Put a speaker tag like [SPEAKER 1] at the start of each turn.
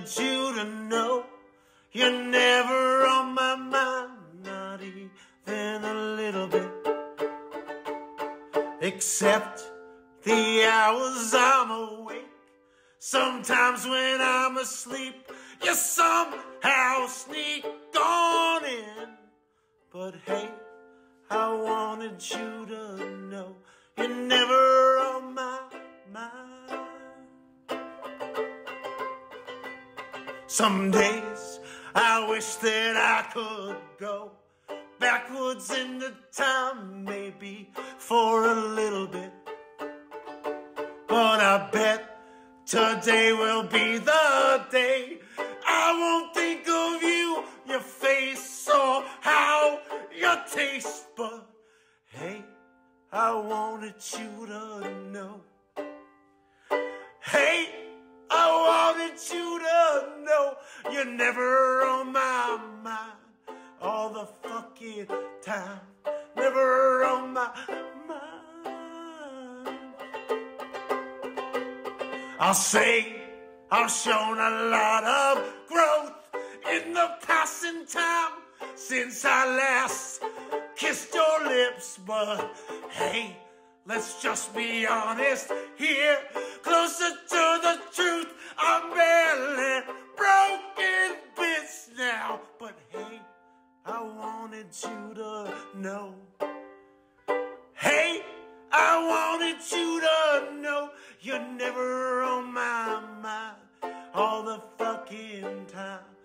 [SPEAKER 1] you to know you're never on my mind, not even a little bit. Except the hours I'm awake. Sometimes when I'm asleep, you somehow sneak on in. But hey, I wanted you to know you're never Some days I wish that I could go backwards in the time, maybe for a little bit. But I bet today will be the day I won't think of you, your face, or how you taste. But hey, I wanted you to know. You're never on my mind all the fucking time. Never on my mind. I'll say I've shown a lot of growth in the passing time since I last kissed your lips, but hey, let's just be honest here. Wanted you to know. Hey, I wanted you to know you're never on my mind all the fucking time.